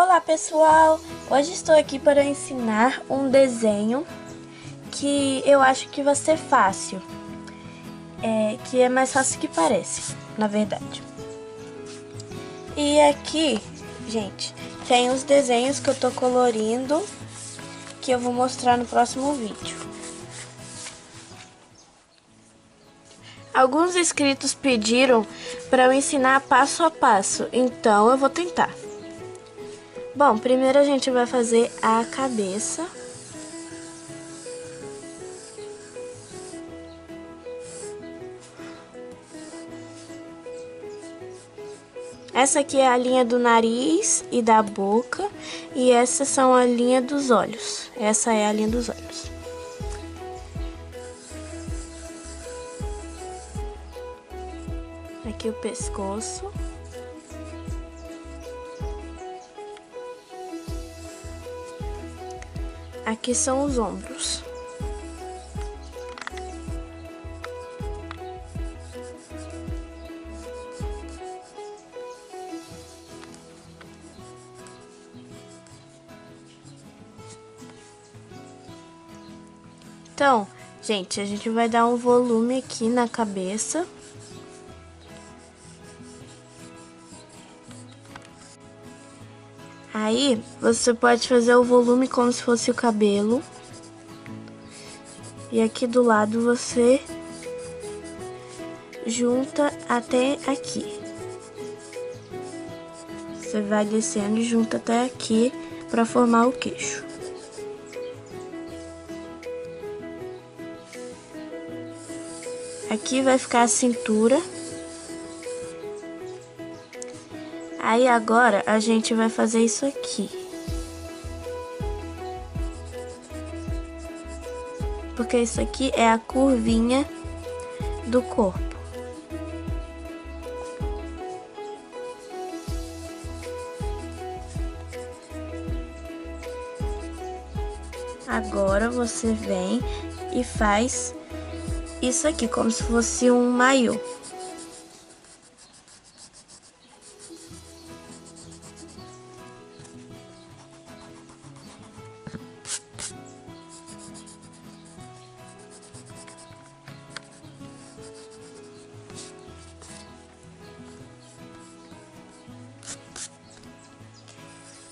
Olá pessoal! Hoje estou aqui para ensinar um desenho que eu acho que vai ser fácil, é, que é mais fácil que parece, na verdade. E aqui, gente, tem os desenhos que eu tô colorindo que eu vou mostrar no próximo vídeo. Alguns inscritos pediram para eu ensinar passo a passo, então eu vou tentar. Bom, primeiro a gente vai fazer a cabeça. Essa aqui é a linha do nariz e da boca. E essas são a linha dos olhos. Essa é a linha dos olhos. Aqui o pescoço. Aqui são os ombros. Então, gente, a gente vai dar um volume aqui na cabeça. Aí, você pode fazer o volume como se fosse o cabelo. E aqui do lado você junta até aqui. Você vai descendo e junta até aqui para formar o queixo. Aqui vai ficar a cintura. Aí agora a gente vai fazer isso aqui. Porque isso aqui é a curvinha do corpo. Agora você vem e faz isso aqui, como se fosse um maiô.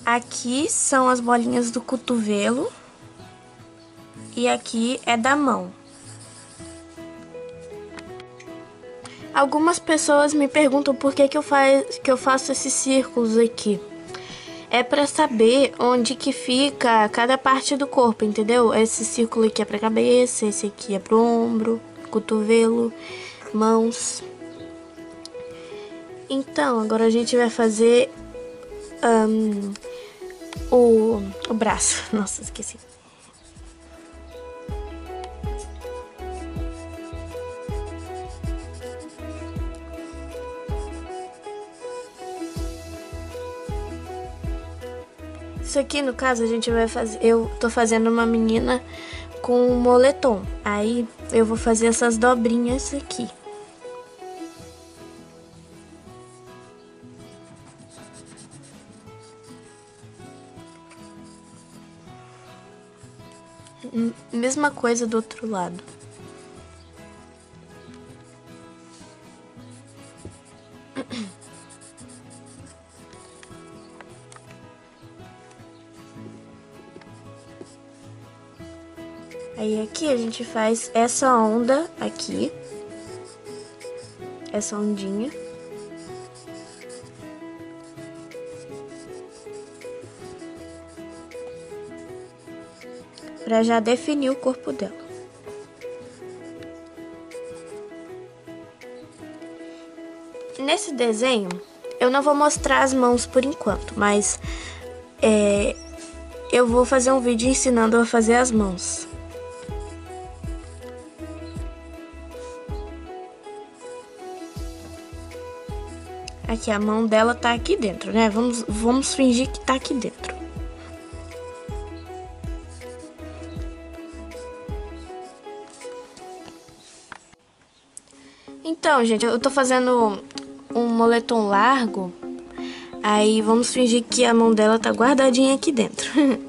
Aqui são as bolinhas do cotovelo e aqui é da mão. Algumas pessoas me perguntam por que, que, eu, faz, que eu faço esses círculos aqui. É para saber onde que fica cada parte do corpo, entendeu? Esse círculo aqui é pra cabeça, esse aqui é pro ombro, cotovelo, mãos. Então, agora a gente vai fazer um, o, o braço. Nossa, esqueci. Isso aqui, no caso, a gente vai fazer... Eu tô fazendo uma menina com um moletom. Aí, eu vou fazer essas dobrinhas aqui. Mesma coisa do outro lado. Aí aqui a gente faz essa onda aqui. Essa ondinha. Pra já definir o corpo dela. Nesse desenho, eu não vou mostrar as mãos por enquanto, mas é, eu vou fazer um vídeo ensinando a fazer as mãos. Aqui, a mão dela tá aqui dentro, né? Vamos, vamos fingir que tá aqui dentro. Então, gente, eu tô fazendo um moletom largo. Aí vamos fingir que a mão dela tá guardadinha aqui dentro.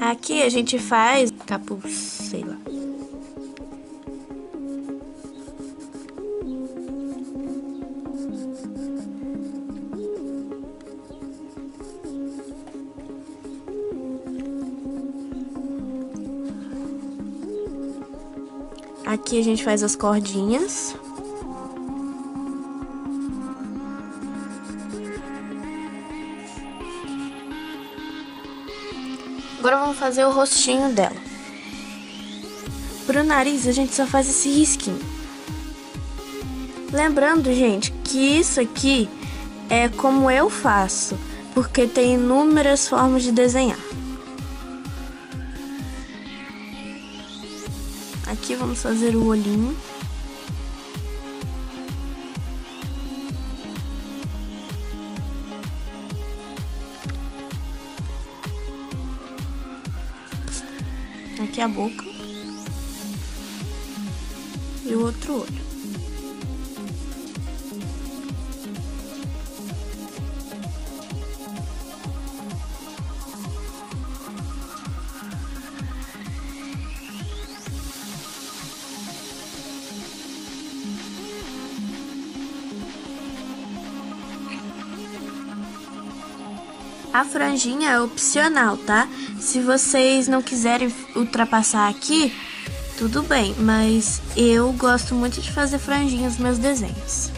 aqui a gente faz capuz, Aqui a gente faz as cordinhas. Agora vamos fazer o rostinho dela. Pro nariz a gente só faz esse risquinho. Lembrando, gente, que isso aqui é como eu faço, porque tem inúmeras formas de desenhar. Aqui vamos fazer o olhinho. Aqui a boca. E o outro olho. A franjinha é opcional, tá? Se vocês não quiserem ultrapassar aqui, tudo bem, mas eu gosto muito de fazer franjinhas nos meus desenhos.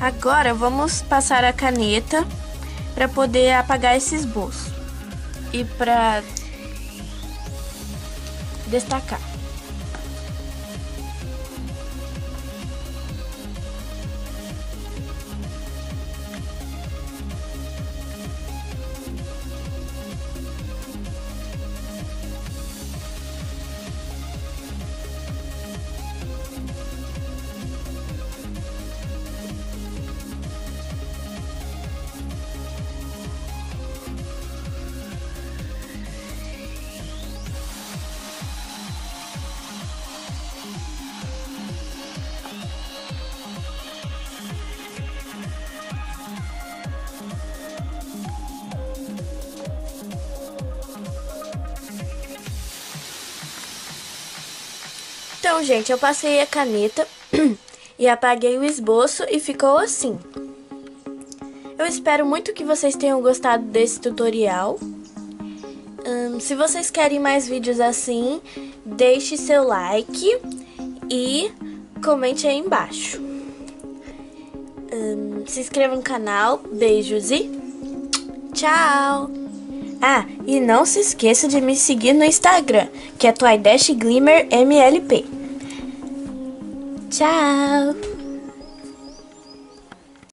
Agora vamos passar a caneta para poder apagar esse esboço e para destacar. Então, gente, eu passei a caneta e apaguei o esboço e ficou assim. Eu espero muito que vocês tenham gostado desse tutorial. Se vocês querem mais vídeos assim, deixe seu like e comente aí embaixo. Se inscreva no canal, beijos e tchau! Ah, e não se esqueça de me seguir no Instagram, que é Twidash Ciao!